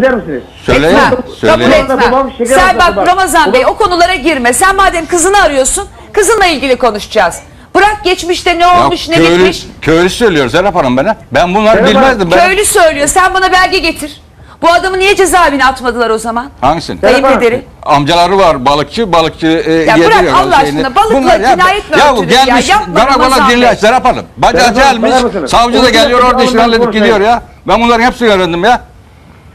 eder misiniz? Söyle Etmem. ya. Söyle Kabul ya. etmem. Babam şeker Sen hastası bak. Ramazan Bey o konulara girme. Sen madem kızını arıyorsun kızınla ilgili konuşacağız. Bırak geçmişte ne Ya olmuş ne köylü, bitmiş. köylü söylüyor Serap Hanım bana. Ben bunları Serap Hanım, bilmezdim. Ben. Köylü söylüyor. Sen bana belge getir. Bu adamı niye cezaevine atmadılar o zaman? Hangisini? Serap Hanım. Kayınpederi. Amcaları var balıkçı, balıkçı e, Ya yediriyor bırak Allah şeyini. aşkına, balıkla cinayet mi ya, örtülür ya? ya? gelmiş Yapma karakola Ramazan dinle Bey. Serap Hanım. Bacacı Serap Hanım, gelmiş, bakar mısınız? savcı da Konuşacak geliyor orada şey işini halledip konuşmayın. gidiyor ya. Ben bunların hepsini öğrendim ya.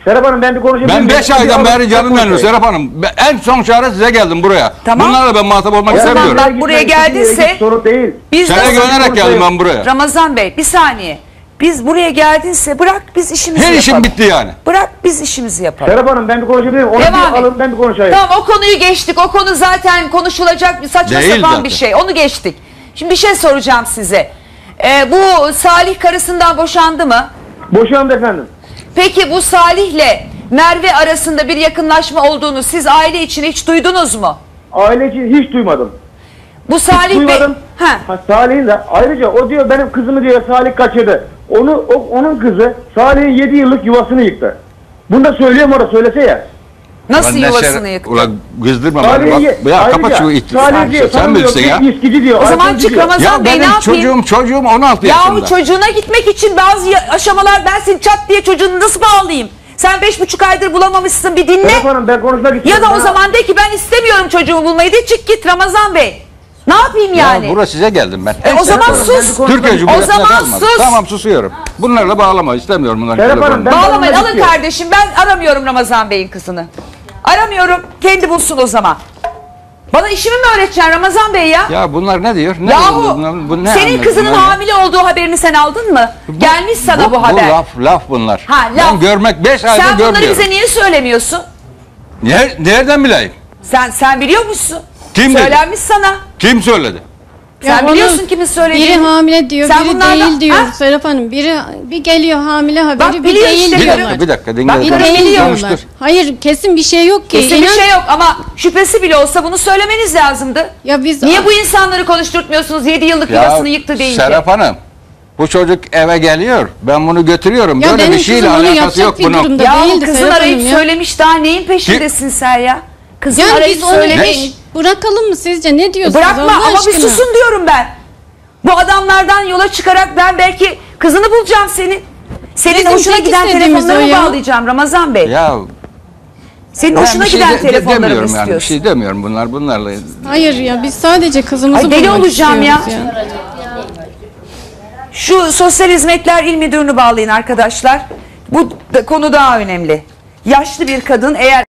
Serap Hanım ben bir konuşayım. Ben 5 aydan beri canım yanıyor yanıyor Serap Hanım. Ben- En son çare size geldim buraya. Tamam. Bunlarla ben muhatap olmak istemiyorum. ben- buraya geldiyse- Sorun değil. Biz Sana güvenerek geldim ben buraya. Ramazan Bey bir saniye. Biz buraya geldinse bırak biz işimizi Her yapalım. işim bitti yani. Bırak biz işimizi yapalım. Serap Hanım ben bir konuşabilir miyim? Onu Devam bir alın ben bir konuşayım. Tamam o konuyu geçtik. O konu zaten konuşulacak bir saçma Değil sapan zaten. bir şey. Onu geçtik. Şimdi bir şey soracağım size. Ee, bu Salih karısından boşandı mı? Boşandı efendim. Peki bu Salih'le Merve arasında bir yakınlaşma olduğunu siz aile için hiç duydunuz mu? Aile için hiç duymadım. Bu Salih Bey... Duymadım. Ha. Ha, Salih'in de ayrıca o diyor benim kızımı diyor Salih kaçırdı. Onu o, onun kızı Salih'in 7 yıllık yuvasını yıktı. Bunu da söylüyorum orada söylese ya. Nasıl Ulan ne yuvasını şer- yıktı? Ulan kızdırma beni bak. ye- Ya ayrıca kapat şu it. Sen tanımıyor, bilirsin ya. diyor. O zaman alkolcü çık diyor. Ramazan Ya Bey ne benim yapayım? çocuğum çocuğum 16 Yahu yaşında. çocuğuna gitmek için bazı ya- aşamalar ben seni çat diye çocuğunu nasıl bağlayayım? Sen beş buçuk aydır bulamamışsın bir dinle. Serap Hanım ben konuşmak Ya istiyorum. da o zaman de ki ben istemiyorum çocuğumu bulmayı de çık git Ramazan Bey. Ne yapayım yani? Ya buraya size geldim ben. E, o zaman sus. Türkiye istiyorum. O Cumhuriyeti'ne zaman kalmadı. sus. Tamam susuyorum. Bunlarla bağlama istemiyorum bunların Serap Hanım, ben- Bağlamayın alın kardeşim ben aramıyorum Ramazan Bey'in kızını. Aramıyorum kendi bulsun o zaman. Bana işimi mi öğreteceksin Ramazan Bey ya? Ya bunlar ne diyor? Ne Yahu bunlar- bu ne senin kızının bunlar hamile olduğu haberini sen aldın mı? Gelmiş sana bu, haber. Bu laf laf bunlar. Ha, Ben laf. görmek 5 aydır sen bunları görmüyorum. bize niye söylemiyorsun? Ner- nereden bileyim? Sen sen biliyor musun? Kim dedi? Söylenmiş sana. Kim söyledi? Sen onu biliyorsun kimin söylediğini. Biri hamile diyor, Sen biri bunlardan- değil diyor Ha? Serap Hanım. Biri bir geliyor hamile haberi, bir biliyor değil işte, Bir diyorlar. dakika bir dakika Bak, dinle. Bir Karım değil biliyor. diyorlar. Hayır kesin bir şey yok ki. Kesin bir İnan- şey yok ama şüphesi bile olsa bunu söylemeniz lazımdı. Ya biz Niye bu insanları konuşturtmuyorsunuz 7 yıllık yuvasını yıktı deyince? Serap Hanım bu çocuk eve geliyor. Ben bunu götürüyorum. Ya Böyle benim bir şeyle kızım onu alakası yapacak yok bir bunun. durumda Ya değildi kızın Serap arayıp Hanım ya. söylemiş daha neyin peşindesin sen ya? Kızın Yani arayıp biz onu söylemiş. Bırakalım mı sizce? Ne diyorsunuz Bırakma Allah ama bir aşkına? susun diyorum ben. Bu adamlardan yola çıkarak ben belki kızını bulacağım senin. Senin Bizim hoşuna tek giden istediğimiz telefonları o ya. bağlayacağım Ramazan Bey. Ya Senin ben hoşuna bir şey giden de- de- telefonları mı demiyorum yani. Bir istiyorsun? şey demiyorum bunlar bunlarla. Hayır ya biz sadece kızımızı Ay deli bulmak olacağım ya. istiyoruz Şu Sosyal Hizmetler İl Müdürünü bağlayın arkadaşlar. Bu da- konu daha önemli. Yaşlı bir kadın eğer